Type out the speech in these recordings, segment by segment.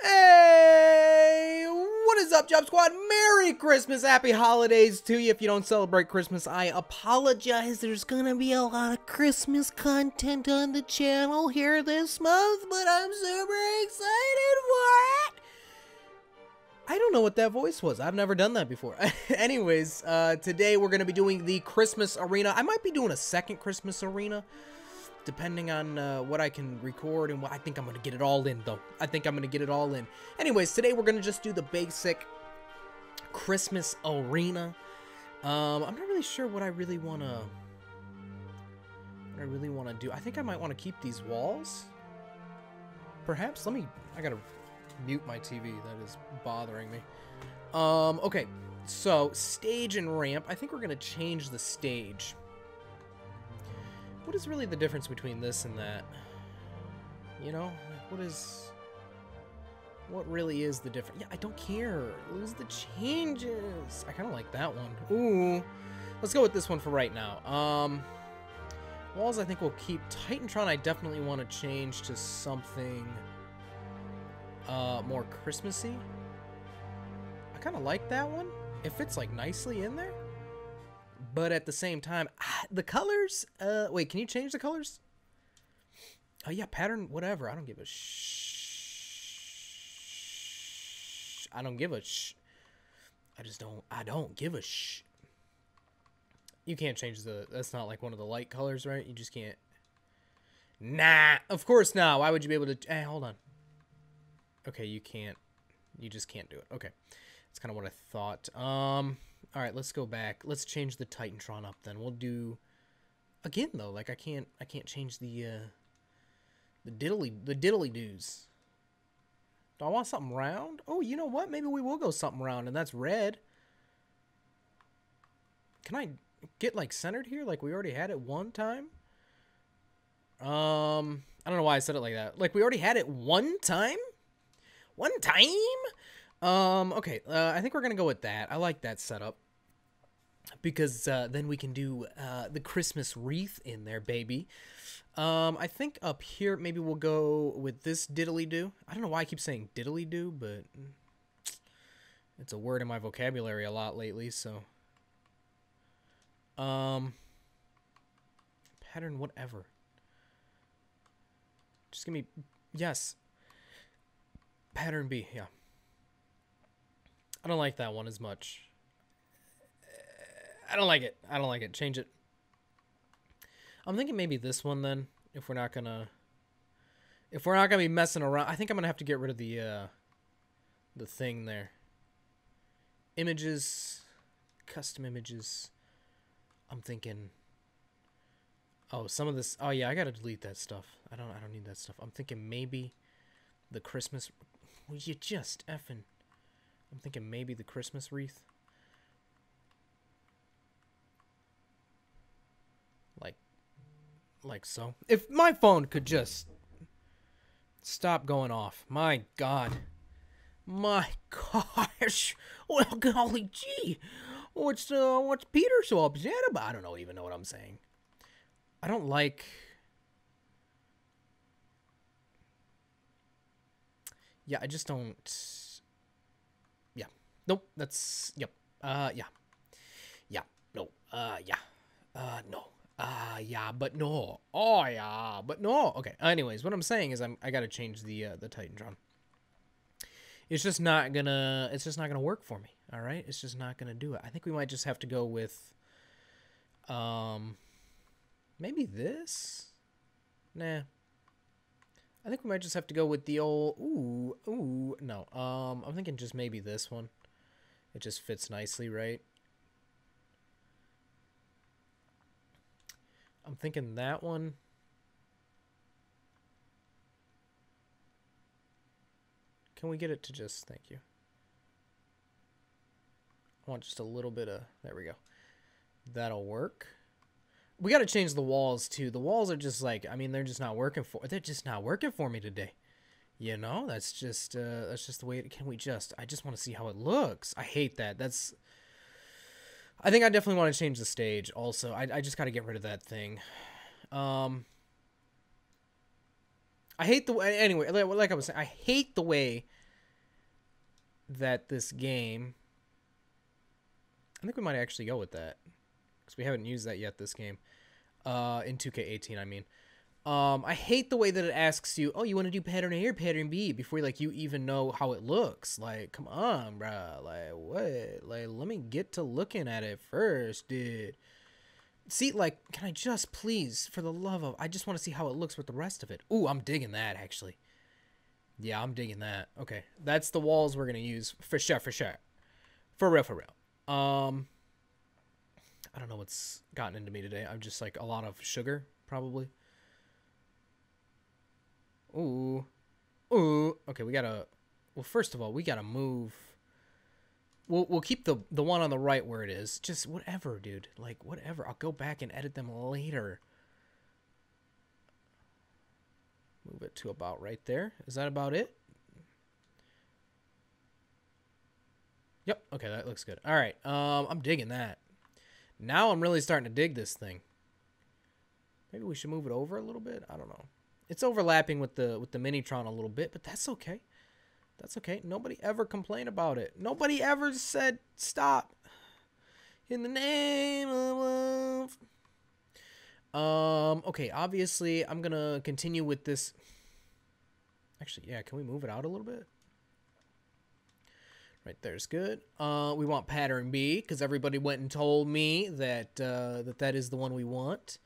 Hey, what is up, Job Squad? Merry Christmas, Happy Holidays to you. If you don't celebrate Christmas, I apologize. There's gonna be a lot of Christmas content on the channel here this month, but I'm super excited for it. I don't know what that voice was. I've never done that before. Anyways, uh, today we're gonna be doing the Christmas arena. I might be doing a second Christmas arena depending on uh, what I can record and what I think I'm gonna get it all in though. I think I'm gonna get it all in. Anyways, today we're gonna just do the basic Christmas arena. Um, I'm not really sure what I really wanna, what I really wanna do. I think I might want to keep these walls. Perhaps. Let me. I gotta mute my TV. That is bothering me. Um. Okay. So stage and ramp. I think we're gonna change the stage. What is really the difference between this and that? You know, what is what really is the difference? Yeah, I don't care. Lose the changes. I kind of like that one. Ooh. Let's go with this one for right now. Um Walls I think we'll keep. Titantron I definitely want to change to something uh more Christmassy. I kind of like that one. It fits like nicely in there but at the same time, the colors. Uh, wait, can you change the colors? Oh yeah, pattern, whatever. I don't give a shh. I don't give a shh. I just don't. I don't give a shh. You can't change the. That's not like one of the light colors, right? You just can't. Nah, of course not. Why would you be able to? Hey, hold on. Okay, you can't. You just can't do it. Okay, that's kind of what I thought. Um. All right, let's go back. Let's change the Titantron up then. We'll do again though. Like I can't I can't change the uh the diddly the diddly doos. Do I want something round? Oh, you know what? Maybe we will go something round and that's red. Can I get like centered here like we already had it one time? Um, I don't know why I said it like that. Like we already had it one time? One time? Um, okay, uh, I think we're gonna go with that. I like that setup because uh, then we can do uh, the Christmas wreath in there, baby. Um, I think up here maybe we'll go with this diddly do. I don't know why I keep saying diddly do, but it's a word in my vocabulary a lot lately. So, um, pattern whatever. Just give me yes. Pattern B, yeah. I don't like that one as much. I don't like it. I don't like it. Change it. I'm thinking maybe this one then, if we're not gonna if we're not gonna be messing around. I think I'm gonna have to get rid of the uh the thing there. Images, custom images. I'm thinking Oh, some of this Oh yeah, I gotta delete that stuff. I don't I don't need that stuff. I'm thinking maybe the Christmas Will you just effing I'm thinking maybe the Christmas wreath. Like, like so. If my phone could just stop going off. My God. My gosh. Well, golly gee. What's, uh, what's Peter so upset about? I don't know, even know what I'm saying. I don't like... Yeah, I just don't Nope, that's yep. Uh yeah. Yeah. No. Uh yeah. Uh no. Uh yeah, but no. Oh yeah, but no. Okay. Anyways, what I'm saying is I'm I got to change the uh, the Titantron. It's just not to it's just not to work for me. All right? It's just not to do it. I think we might just have to go with um maybe this? Nah. I think we might just have to go with the old ooh, ooh, no. Um I'm thinking just maybe this one. It just fits nicely, right? I'm thinking that one. Can we get it to just, thank you. I want just a little bit of, there we go. That'll work. We got to change the walls too. The walls are just like, I mean, they're just not working for, they're just not working for me today. You know, that's just uh, that's just the way. It, can we just? I just want to see how it looks. I hate that. That's. I think I definitely want to change the stage. Also, I I just got to get rid of that thing. Um. I hate the way. Anyway, like I was saying, I hate the way that this game. I think we might actually go with that because we haven't used that yet this game. Uh, in 2K18, I mean. Um, I hate the way that it asks you, oh, you want to do pattern A or pattern B before like you even know how it looks. Like, come on, bruh. Like, what? Like, let me get to looking at it first, dude. See, like, can I just please, for the love of, I just want to see how it looks with the rest of it. Ooh, I'm digging that actually. Yeah, I'm digging that. Okay, that's the walls we're gonna use for sure, for sure, for real, for real. Um, I don't know what's gotten into me today. I'm just like a lot of sugar, probably. Ooh. Ooh. Okay, we gotta... Well, first of all, we gotta move... We'll, we'll keep the, the one on the right where it is. Just whatever, dude. Like, whatever. I'll go back and edit them later. Move it to about right there. Is that about it? Yep. Okay, that looks good. All right. Um, I'm digging that. Now I'm really starting to dig this thing. Maybe we should move it over a little bit. I don't know. It's overlapping with the with the Minitron a little bit, but that's okay. That's okay. Nobody ever complained about it. Nobody ever said stop. In the name of love. Um, okay, obviously I'm gonna continue with this. Actually, yeah, can we move it out a little bit? Right there's good. Uh, we want pattern B because everybody went and told me that uh, that that is the one we want.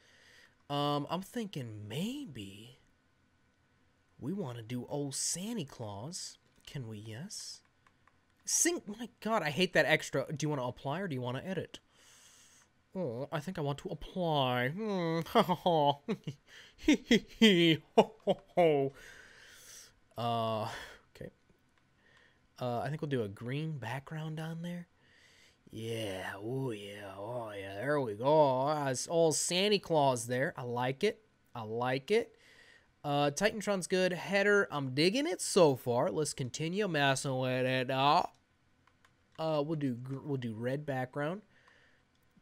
Um, I'm thinking maybe we want to do old Santa Claus. Can we? Yes. Sync. My God, I hate that extra. Do you want to apply or do you want to edit? Oh, I think I want to apply. Hmm. uh, okay. Uh, I think we'll do a green background on there. Yeah. Oh yeah. Oh yeah. There we go. It's all Santa Claus there. I like it. I like it. Uh, Titantron's good. Header, I'm digging it so far. Let's continue messing with it. Uh, uh we'll do we'll do red background.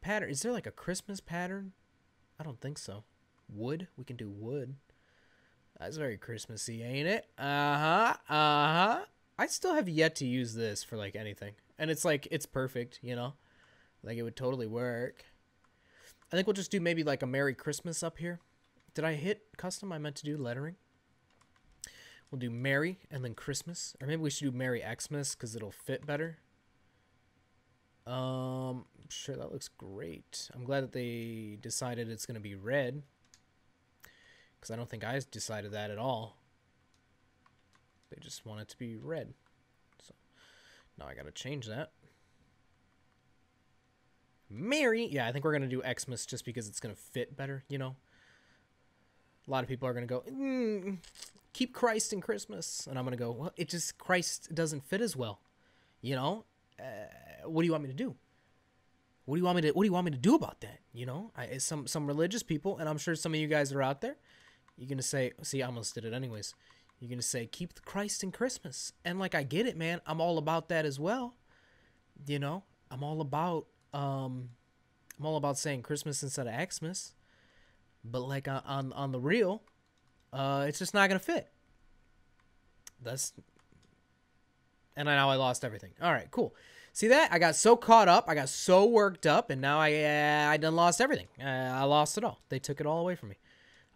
Pattern. Is there like a Christmas pattern? I don't think so. Wood. We can do wood. That's very Christmassy, ain't it? Uh huh. Uh huh. I still have yet to use this for like anything, and it's like it's perfect. You know, like it would totally work. I think we'll just do maybe like a Merry Christmas up here. Did I hit custom? I meant to do lettering. We'll do Merry and then Christmas. Or maybe we should do Merry Xmas because it'll fit better. Um, sure, that looks great. I'm glad that they decided it's going to be red. Because I don't think I decided that at all. They just want it to be red. So now I got to change that. Merry. Yeah, I think we're going to do Xmas just because it's going to fit better, you know? A lot of people are going to go, mm, keep Christ in Christmas. And I'm going to go, well, it just, Christ doesn't fit as well. You know, uh, what do you want me to do? What do you want me to, what do you want me to do about that? You know, I, some, some religious people, and I'm sure some of you guys are out there, you're going to say, see, I almost did it anyways. You're going to say, keep the Christ in Christmas. And like, I get it, man. I'm all about that as well. You know, I'm all about, um, I'm all about saying Christmas instead of Xmas. But like on on the real, uh, it's just not gonna fit. That's and I now I lost everything. All right, cool. See that? I got so caught up, I got so worked up, and now I uh, I done lost everything. Uh, I lost it all. They took it all away from me.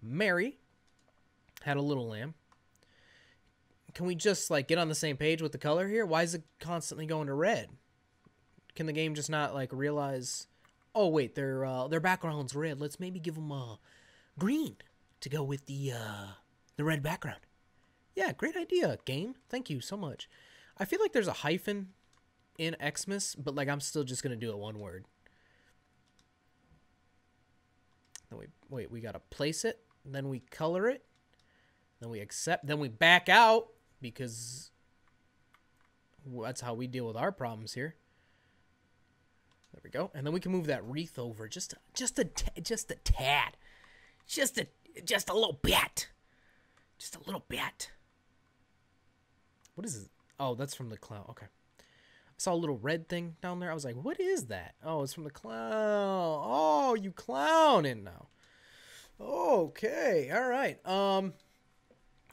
Mary had a little lamb. Can we just like get on the same page with the color here? Why is it constantly going to red? Can the game just not like realize? Oh wait, their uh, their background's red. Let's maybe give them a green to go with the uh, the red background. Yeah, great idea, game. Thank you so much. I feel like there's a hyphen in Xmas, but like I'm still just gonna do it one word. Then we wait, we gotta place it, then we color it, then we accept, then we back out because that's how we deal with our problems here. There we go, and then we can move that wreath over just just a just a tad. Just a just a little bit. Just a little bit. What is it? Oh, that's from the clown. Okay. I saw a little red thing down there. I was like, what is that? Oh, it's from the clown. Oh, you clowning now. Okay. All right. Um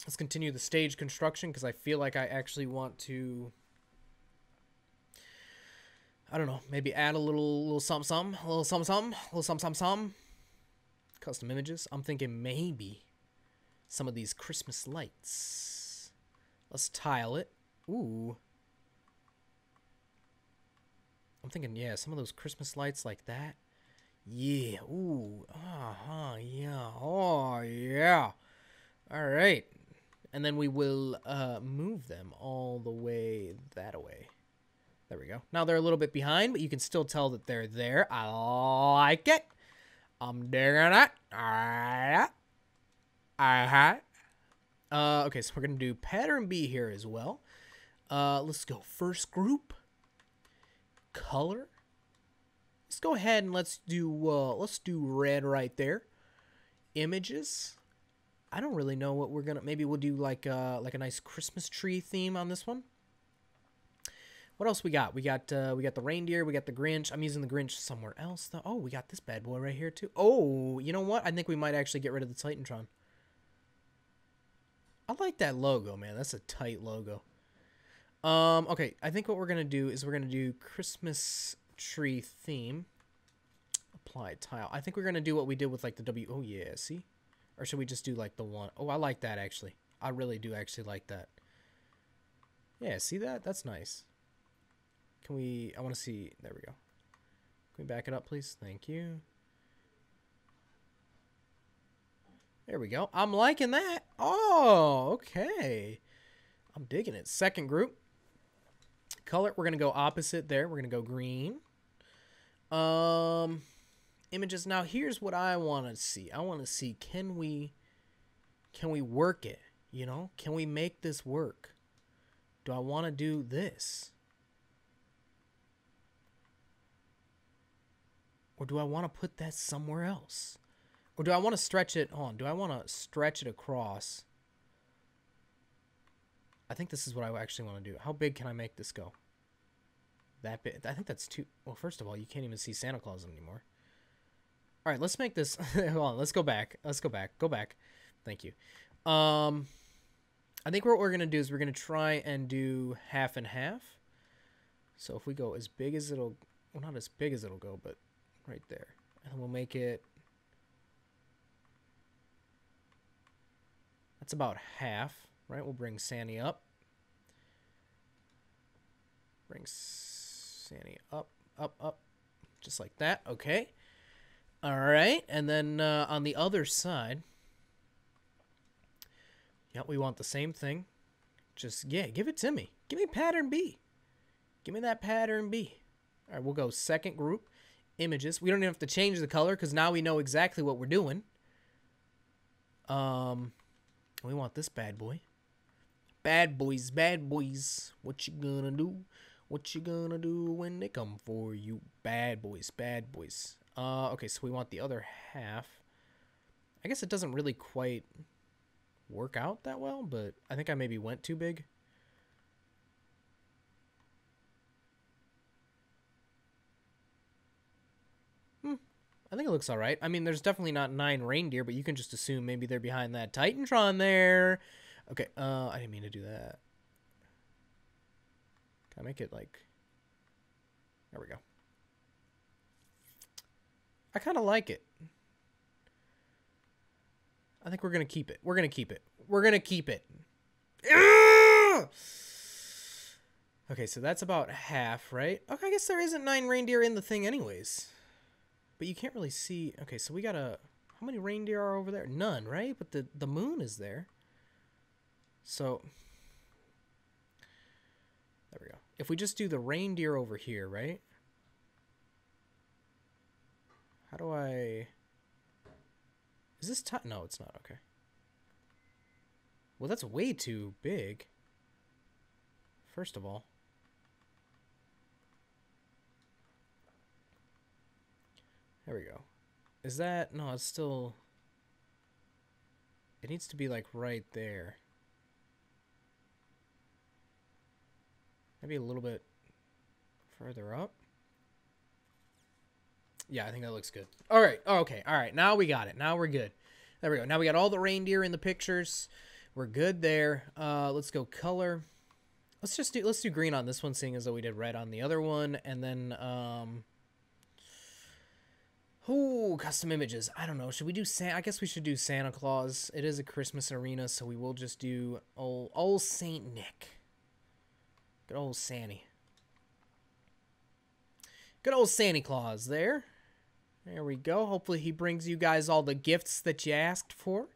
let's continue the stage construction because I feel like I actually want to I don't know, maybe add a little little something something, a little something something, a little something something something. Custom images. I'm thinking maybe some of these Christmas lights. Let's tile it. Ooh. I'm thinking, yeah, some of those Christmas lights like that. Yeah. Ooh. Uh-huh. Yeah. Oh, yeah. All right. And then we will uh, move them all the way that way. There we go. Now they're a little bit behind, but you can still tell that they're there. I like it. I'm digging it. All right. All right. Uh, okay, so we're going to do pattern B here as well. Uh, let's go first group. Color. Let's go ahead and let's do, uh, let's do red right there. Images. I don't really know what we're going to, maybe we'll do like, uh, like a nice Christmas tree theme on this one. What else we got? We got uh, we got the reindeer. We got the Grinch. I'm using the Grinch somewhere else though. Oh, we got this bad boy right here too. Oh, you know what? I think we might actually get rid of the Titantron. I like that logo, man. That's a tight logo. Um, okay, I think what we're gonna do is we're gonna do Christmas tree theme. Apply tile. I think we're gonna do what we did with like the W. Oh yeah, see? Or should we just do like the one? Oh, I like that actually. I really do actually like that. Yeah, see that? That's nice. Can we, I want to see, there we go. Can we back it up, please? Thank you. There we go. I'm liking that. Oh, okay. I'm digging it. Second group. Color, we're going to go opposite there. We're going to go green. Um, images. Now, here's what I want to see. I want to see, can we, can we work it? You know, can we make this work? Do I want to do this? Or do I want to put that somewhere else? Or do I want to stretch it on? Do I want to stretch it across? I think this is what I actually want to do. How big can I make this go? That big. I think that's too... Well, first of all, you can't even see Santa Claus anymore. All right, let's make this... Hold on, let's go back. Let's go back. Go back. Thank you. Um, I think what we're going to do is we're going to try and do half and half. So if we go as big as it'll... Well, not as big as it'll go, but right there. And we'll make it, that's about half, right? We'll bring Sandy up. Bring Sandy up, up, up, just like that. Okay. All right. And then uh, on the other side, yeah, we want the same thing. Just, yeah, give it to me. Give me pattern B. Give me that pattern B. All right, we'll go second group images. We don't even have to change the color because now we know exactly what we're doing. Um, we want this bad boy. Bad boys, bad boys. What you gonna do? What you gonna do when they come for you? Bad boys, bad boys. Uh, okay, so we want the other half. I guess it doesn't really quite work out that well, but I think I maybe went too big. I think it looks all right. I mean, there's definitely not nine reindeer, but you can just assume maybe they're behind that Titantron there. Okay, uh, I didn't mean to do that. Can I make it like... There we go. I kind of like it. I think we're going to keep it. We're going to keep it. We're going to keep it. Okay, so that's about half, right? Okay, I guess there isn't nine reindeer in the thing anyways. But you can't really see. Okay, so we got a. How many reindeer are over there? None, right? But the the moon is there. So there we go. If we just do the reindeer over here, right? How do I? Is this time? No, it's not. Okay. Well, that's way too big. First of all. There we go. Is that... No, it's still... It needs to be, like, right there. Maybe a little bit further up. Yeah, I think that looks good. All right. okay. All right. Now we got it. Now we're good. There we go. Now we got all the reindeer in the pictures. We're good there. Uh, let's go color. Let's just do let's do green on this one, seeing as though we did red on the other one, and then um. Ooh, custom images. I don't know. Should we do Santa? I guess we should do Santa Claus. It is a Christmas arena, so we will just do old old Saint Nick. Good old Santy. Good old Santa Claus there. There we go. Hopefully he brings you guys all the gifts that you asked for.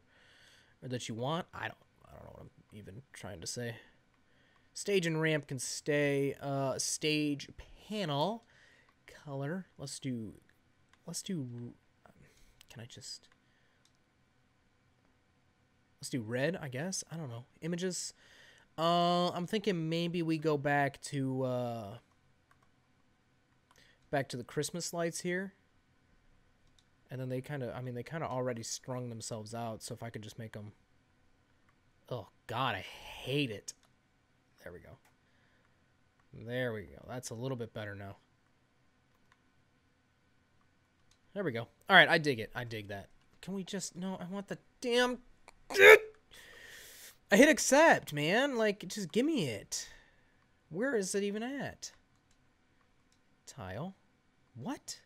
Or that you want. I don't I don't know what I'm even trying to say. Stage and ramp can stay. Uh stage panel color. Let's do let's do can I just let's do red, I guess. I don't know. Images. Uh I'm thinking maybe we go back to uh back to the Christmas lights here. And then they kind of, I mean, they kind of already strung themselves out. So if I could just make them, oh God, I hate it. There we go. There we go. That's a little bit better now. There we go. All right, I dig it. I dig that. Can we just, no, I want the damn, I hit accept, man. Like, just give me it. Where is it even at? Tile. What?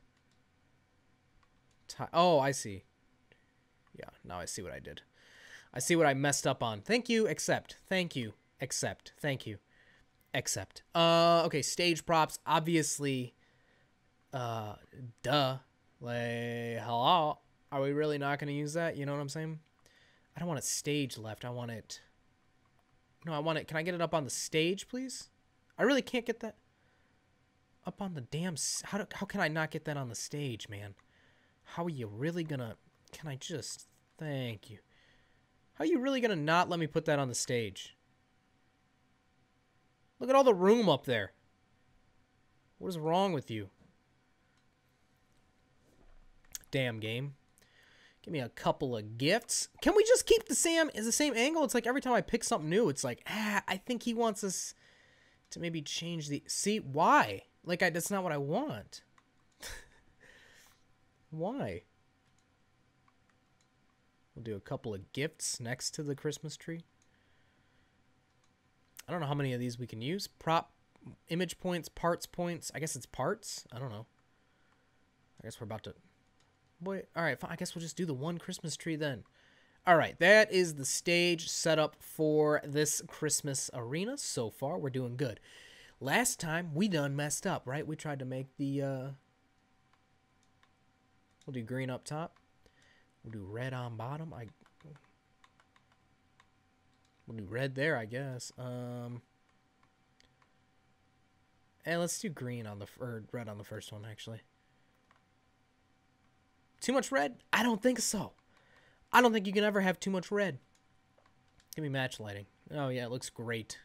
Tile. Oh, I see. Yeah, now I see what I did. I see what I messed up on. Thank you, accept. Thank you, accept. Thank you, accept. Uh, okay, stage props. Obviously, uh, duh. Like, hello? Are we really not going to use that? You know what I'm saying? I don't want it stage left. I want it... No, I want it... Can I get it up on the stage, please? I really can't get that up on the damn... How, do, how can I not get that on the stage, man? How are you really gonna... Can I just... Thank you. How are you really gonna not let me put that on the stage? Look at all the room up there. What is wrong with you? Damn game. Give me a couple of gifts. Can we just keep the Sam is the same angle? It's like every time I pick something new, it's like, ah, I think he wants us to maybe change the see why? Like I that's not what I want. why? We'll do a couple of gifts next to the Christmas tree. I don't know how many of these we can use. Prop image points, parts points. I guess it's parts. I don't know. I guess we're about to Boy, all right, fine. I guess we'll just do the one Christmas tree then. All right, that is the stage setup for this Christmas arena. So far, we're doing good. Last time, we done messed up, right? We tried to make the, uh... We'll do green up top. We'll do red on bottom. I... We'll do red there, I guess. Um... And let's do green on the... Or red on the first one, actually. Too much red? I don't think so. I don't think you can ever have too much red. Give me match lighting. Oh, yeah, it looks great.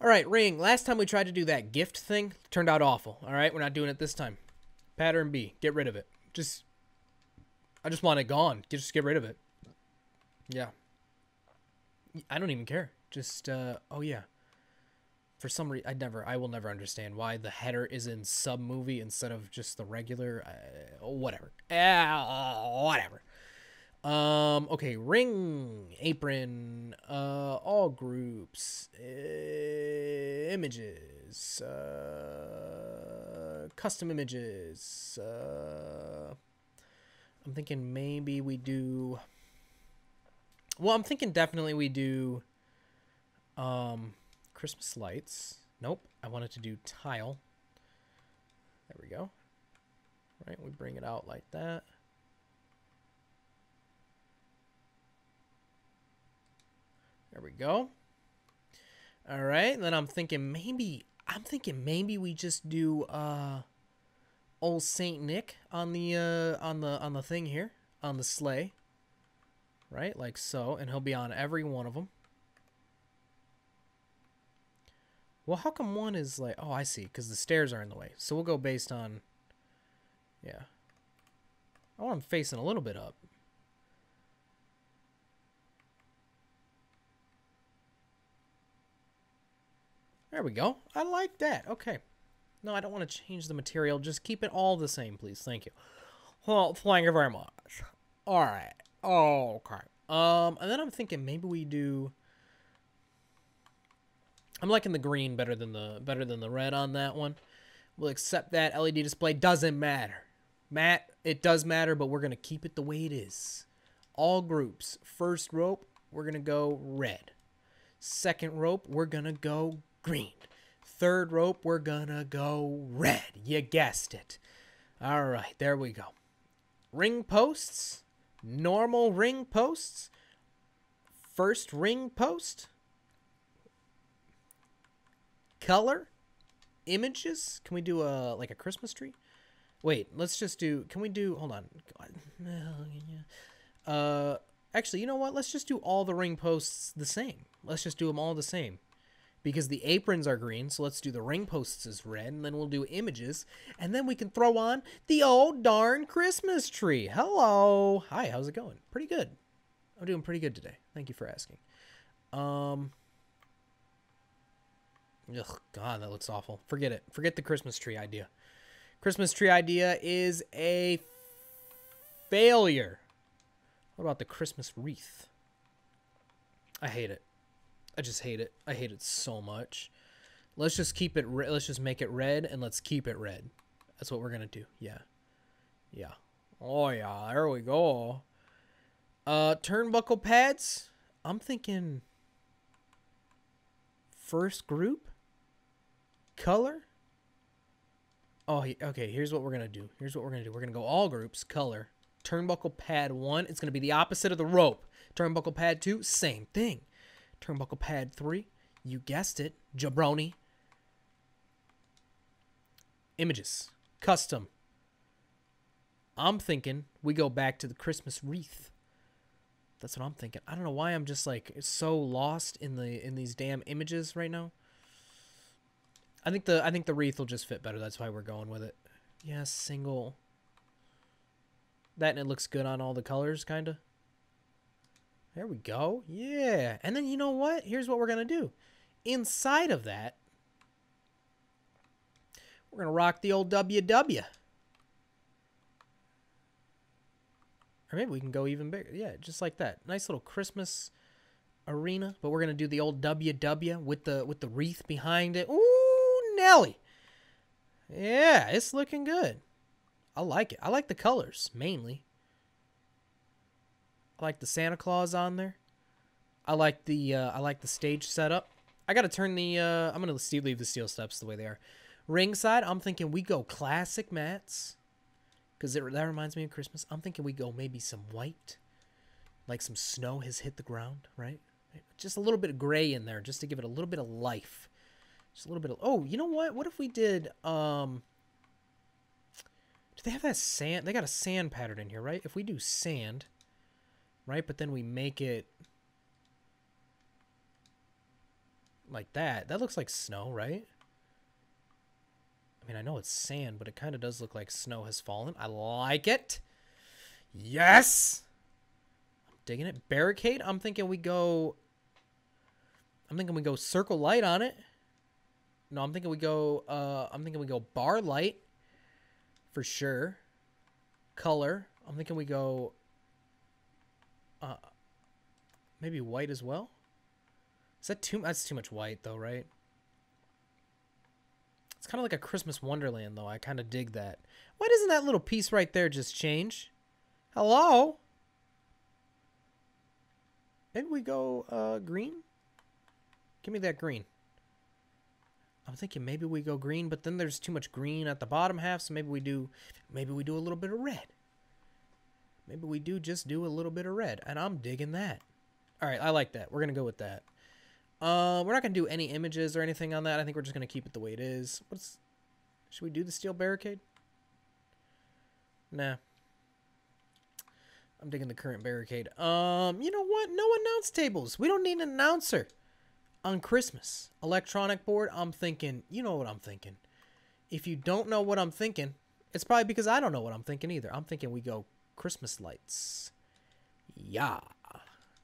All right, ring. Last time we tried to do that gift thing, turned out awful. All right, we're not doing it this time. Pattern B. Get rid of it. Just, I just want it gone. Just get rid of it. Yeah. I don't even care. Just, uh, oh yeah for some reason, I never, I will never understand why the header is in sub movie instead of just the regular, uh, whatever, uh, whatever. Um, okay, ring, apron, uh, all groups, uh, images, uh, custom images, uh, I'm thinking maybe we do, well, I'm thinking definitely we do, um, Christmas lights. Nope, I wanted to do tile. There we go. Right, we bring it out like that. There we go. All right, then I'm thinking maybe I'm thinking maybe we just do uh old Saint Nick on the uh on the on the thing here on the sleigh. Right? Like so, and he'll be on every one of them. Well, how come one is like... Oh, I see. Because the stairs are in the way. So we'll go based on... Yeah. I want them facing a little bit up. There we go. I like that. Okay. No, I don't want to change the material. Just keep it all the same, please. Thank you. Well, thank you very much. All right. Okay. Um, and then I'm thinking maybe we do I'm liking the green better than the better than the red on that one. We'll accept that LED display doesn't matter. Matt, it does matter, but we're gonna keep it the way it is. All groups. First rope, we're gonna go red. Second rope, we're gonna go green. Third rope, we're gonna go red. You guessed it. All right, there we go. Ring posts, normal ring posts, first ring post, color, images. Can we do a like a Christmas tree? Wait, let's just do. Can we do? Hold on. Uh, actually, you know what? Let's just do all the ring posts the same. Let's just do them all the same. Because the aprons are green, so let's do the ring posts as red, and then we'll do images, and then we can throw on the old darn Christmas tree. Hello. Hi, how's it going? Pretty good. I'm doing pretty good today. Thank you for asking. Um, Ugh, God, that looks awful. Forget it. Forget the Christmas tree idea. Christmas tree idea is a failure. What about the Christmas wreath? I hate it. I just hate it. I hate it so much. Let's just keep it. let's just make it red and let's keep it red. That's what we're gonna do. Yeah, yeah. Oh yeah, there we go. Uh, turnbuckle pads. I'm thinking first group color. Oh, okay. Here's what we're gonna do. Here's what we're gonna do. We're gonna go all groups, color, turnbuckle pad one. It's gonna be the opposite of the rope. Turnbuckle pad two, same thing. Turnbuckle pad three, you guessed it, jabroni. Images, custom. I'm thinking we go back to the Christmas wreath. That's what I'm thinking. I don't know why I'm just like so lost in the in these damn images right now. I think the I think the wreath will just fit better. That's why we're going with it. Yeah, single. That and it looks good on all the colors, kind of. There we go. Yeah. And then you know what? Here's what we're going to do. Inside of that, we're going to rock the old WW. Or maybe we can go even bigger. Yeah, just like that. Nice little Christmas arena. But we're going to do the old WW with the with the wreath behind it. Ooh! Nelly. Yeah, it's looking good. I like it. I like the colors mainly. I like the Santa Claus on there. I like the uh, I like the stage setup. I gotta turn the uh, I'm gonna leave the steel steps the way they are. Ringside, I'm thinking we go classic mats, cause it, that reminds me of Christmas. I'm thinking we go maybe some white, like some snow has hit the ground, right? Just a little bit of gray in there, just to give it a little bit of life. Just a little bit of... Oh, you know what? What if we did... um? Do they have that sand? They got a sand pattern in here, right? If we do sand, right? But then we make it... Like that. That looks like snow, right? I mean, I know it's sand, but it kind of does look like snow has fallen. I like it. Yes! I'm digging it. Barricade, I'm thinking we go... I'm thinking we go circle light on it. No, I'm thinking we go. Uh, I'm thinking we go bar light, for sure. Color. I'm thinking we go. Uh, maybe white as well. Is that too? That's too much white, though, right? It's kind of like a Christmas Wonderland, though. I kind of dig that. Why doesn't that little piece right there just change? Hello? Maybe we go uh, green? Give me that green. I'm thinking maybe we go green, but then there's too much green at the bottom half, so maybe we do maybe we do a little bit of red. Maybe we do just do a little bit of red, and I'm digging that. All right, I like that. We're going to go with that. Uh, we're not going to do any images or anything on that. I think we're just going to keep it the way it is. What's Should we do the steel barricade? Nah. I'm digging the current barricade. Um, you know what? No announce tables. We don't need an announcer on Christmas. Electronic board, I'm thinking, you know what I'm thinking. If you don't know what I'm thinking, it's probably because I don't know what I'm thinking either. I'm thinking we go Christmas lights. Yeah.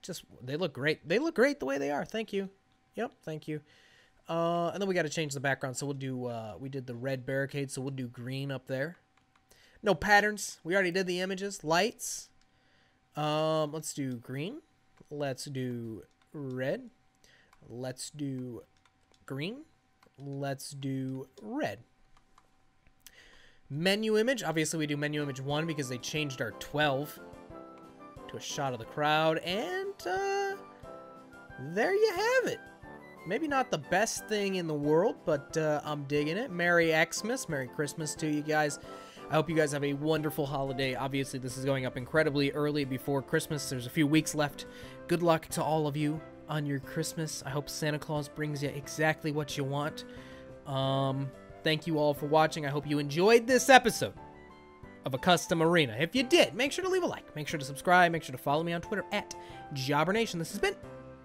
Just, they look great. They look great the way they are. Thank you. Yep, thank you. Uh, and then we got to change the background. So we'll do, uh, we did the red barricade, so we'll do green up there. No patterns. We already did the images. Lights. Um, let's do green. Let's do red. Let's do green. Let's do red. Menu image. Obviously, we do menu image 1 because they changed our 12 to a shot of the crowd. And uh, there you have it. Maybe not the best thing in the world, but uh, I'm digging it. Merry Xmas. Merry Christmas to you guys. I hope you guys have a wonderful holiday. Obviously, this is going up incredibly early before Christmas. There's a few weeks left. Good luck to all of you on your Christmas. I hope Santa Claus brings you exactly what you want. Um, thank you all for watching. I hope you enjoyed this episode of a custom arena. If you did, make sure to leave a like. Make sure to subscribe. Make sure to follow me on Twitter at JobberNation. This has been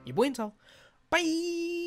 your boy Intel. Bye!